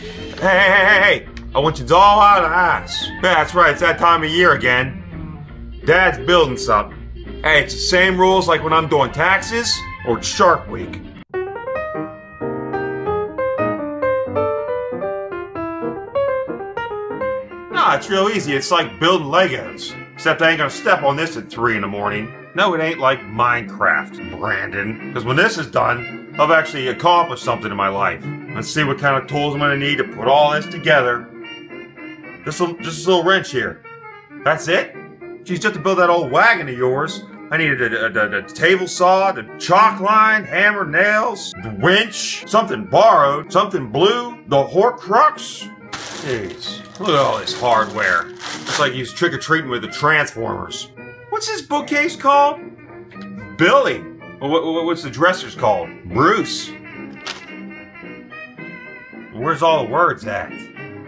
Hey, hey, hey, hey! I want you all out of house. Yeah, that's right, it's that time of year again. Dad's building something. Hey, it's the same rules like when I'm doing taxes or Shark Week. Nah, it's real easy. It's like building Legos. Except I ain't gonna step on this at 3 in the morning. No, it ain't like Minecraft, Brandon. Because when this is done, I've actually accomplished something in my life. Let's see what kind of tools I'm gonna need to put all this together. Just a, just a little wrench here. That's it? Geez, just to build that old wagon of yours, I needed a, a, a, a table saw, the chalk line, hammer, nails, the winch, something borrowed, something blue, the Horcrux. Jeez, look at all this hardware. It's like he's trick-or-treating with the Transformers. What's this bookcase called? Billy. What, what- what's the dresser's called? Bruce. Where's all the words at?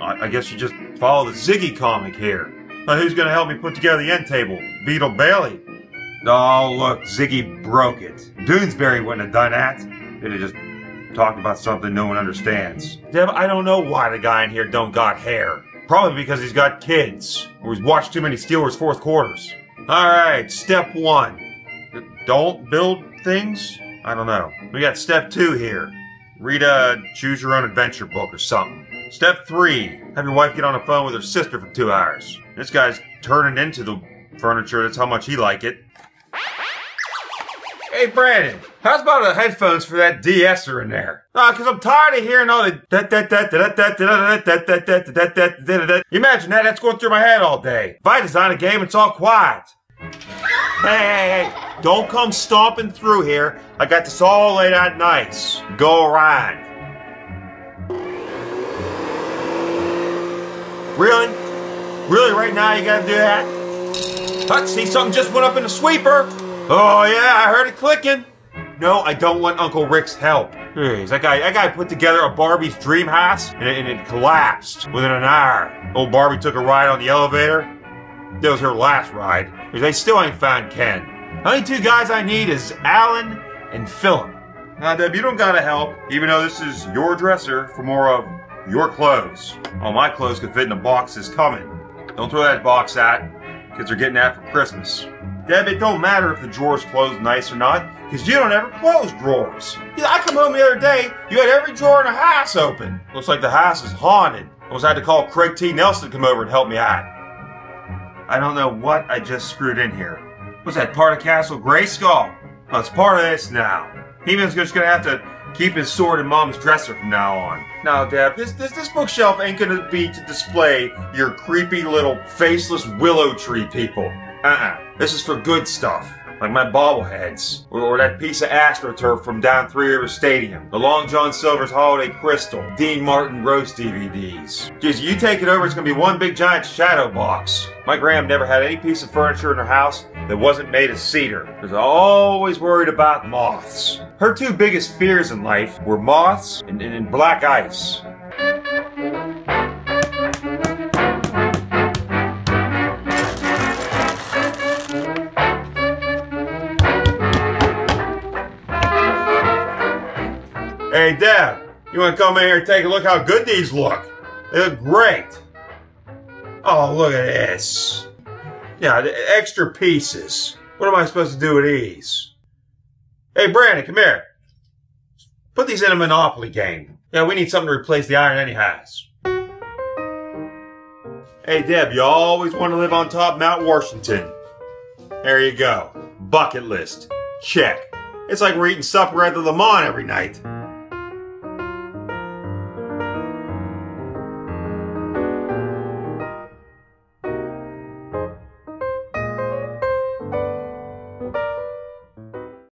I, I guess you just follow the Ziggy comic here. Who's gonna help me put together the end table? Beetle Bailey. Oh, look, Ziggy broke it. Doonesbury wouldn't have done that. They'd have just talked about something no one understands. Deb, I don't know why the guy in here don't got hair. Probably because he's got kids. Or he's watched too many Steelers fourth quarters. Alright, step one. Don't build things? I don't know. We got step two here. Read a choose your own adventure book or something. Step three, have your wife get on the phone with her sister for two hours. This guy's turning into the furniture, that's how much he like it. Hey Brandon, how's about the headphones for that de-esser in there? Ah, cause I'm tired of hearing all the that that that that that that that that that that that that that that You imagine that? That's going through my head all day. If I design a game, it's all quiet. Hey, hey, hey, don't come stomping through here. I got this all laid out nice. Go around. Really? Really, right now you gotta do that? I see something just went up in the sweeper. Oh yeah, I heard it clicking. No, I don't want Uncle Rick's help. Jeez, that guy, that guy put together a Barbie's dream house and it, and it collapsed within an hour. Old Barbie took a ride on the elevator. That was her last ride. because They still ain't found Ken. Only two guys I need is Allen and Philip. Now, Deb, you don't gotta help, even though this is your dresser for more of your clothes. All my clothes could fit in a box is coming. Don't throw that box out. Kids are getting that for Christmas. Deb, it don't matter if the drawer's closed nice or not, because you don't ever close drawers. I come home the other day, you had every drawer in the house open. Looks like the house is haunted. I almost had to call Craig T. Nelson to come over and help me out. I don't know what I just screwed in here. Was that part of Castle Grayskull? Well, it's part of this now. He-Man's just gonna have to keep his sword in Mom's dresser from now on. Now, Deb, this, this this bookshelf ain't gonna be to display your creepy little faceless willow tree people. Uh-uh. This is for good stuff. Like my bobbleheads. Or, or that piece of AstroTurf from down Three Rivers Stadium. The Long John Silver's Holiday Crystal. Dean Martin roast DVDs. Geez, you take it over, it's gonna be one big giant shadow box. My Gram never had any piece of furniture in her house that wasn't made of cedar. Because always worried about moths. Her two biggest fears in life were moths and, and, and black ice. Hey, Deb, you want to come in here and take a look how good these look? They look great. Oh, look at this. Yeah, the extra pieces. What am I supposed to do with these? Hey, Brandon, come here. Put these in a Monopoly game. Yeah, we need something to replace the iron any has. Hey, Deb, you always want to live on top of Mount Washington. There you go. Bucket list. Check. It's like we're eating supper at the LeMont every night.